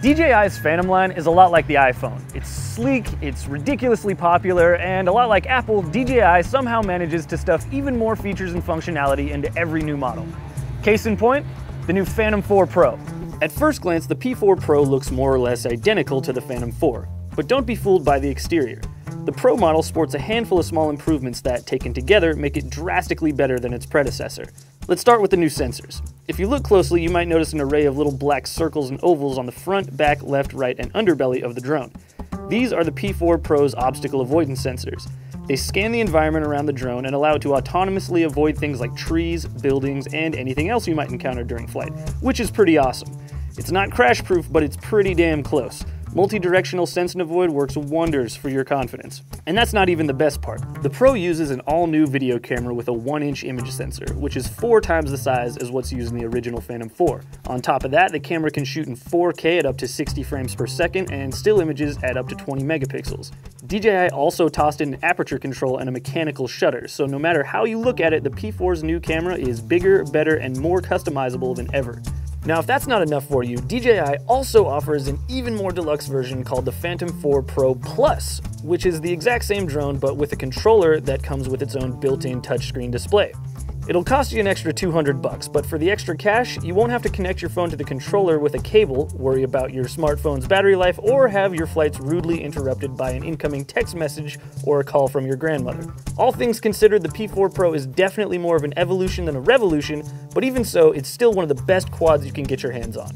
DJI's Phantom line is a lot like the iPhone. It's sleek, it's ridiculously popular, and a lot like Apple, DJI somehow manages to stuff even more features and functionality into every new model. Case in point, the new Phantom 4 Pro. At first glance, the P4 Pro looks more or less identical to the Phantom 4, but don't be fooled by the exterior. The Pro model sports a handful of small improvements that, taken together, make it drastically better than its predecessor. Let's start with the new sensors. If you look closely, you might notice an array of little black circles and ovals on the front, back, left, right, and underbelly of the drone. These are the P4 Pro's obstacle avoidance sensors. They scan the environment around the drone and allow it to autonomously avoid things like trees, buildings, and anything else you might encounter during flight, which is pretty awesome. It's not crash proof, but it's pretty damn close. Multi-directional sense and avoid works wonders for your confidence. And that's not even the best part. The Pro uses an all-new video camera with a 1-inch image sensor, which is four times the size as what's used in the original Phantom 4. On top of that, the camera can shoot in 4K at up to 60 frames per second and still images at up to 20 megapixels. DJI also tossed in an aperture control and a mechanical shutter, so no matter how you look at it, the P4's new camera is bigger, better, and more customizable than ever. Now, if that's not enough for you, DJI also offers an even more deluxe version called the Phantom 4 Pro Plus, which is the exact same drone but with a controller that comes with its own built-in touchscreen display. It'll cost you an extra 200 bucks, but for the extra cash, you won't have to connect your phone to the controller with a cable, worry about your smartphone's battery life, or have your flights rudely interrupted by an incoming text message or a call from your grandmother. All things considered, the P4 Pro is definitely more of an evolution than a revolution, but even so, it's still one of the best quads you can get your hands on.